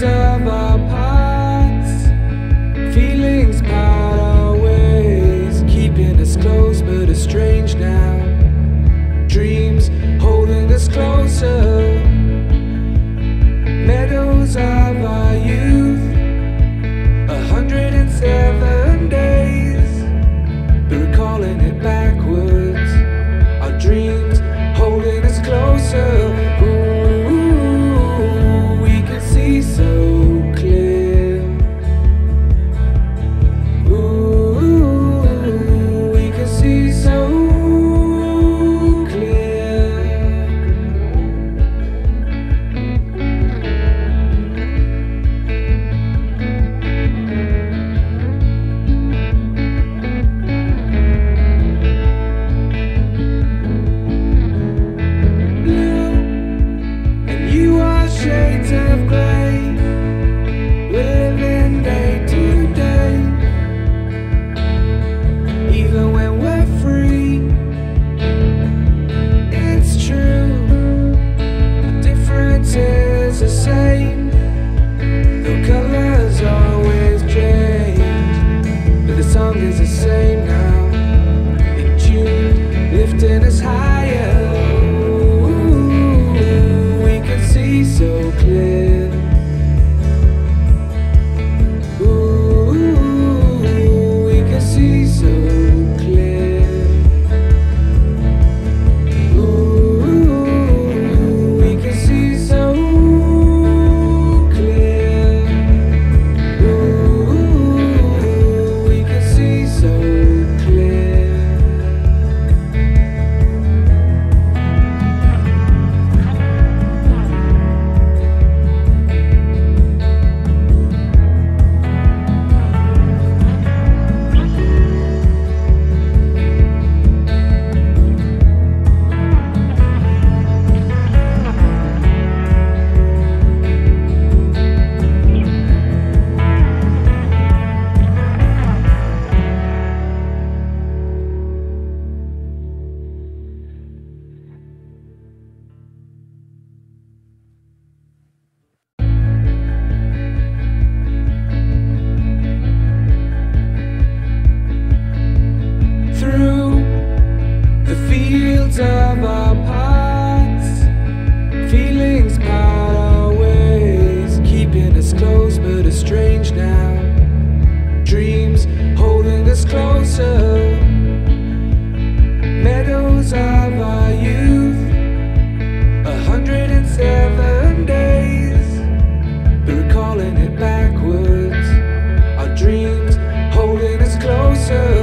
survive answer.